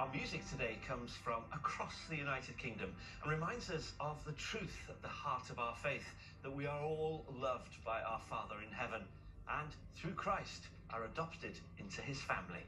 Our music today comes from across the United Kingdom and reminds us of the truth at the heart of our faith that we are all loved by our Father in heaven and through Christ are adopted into his family.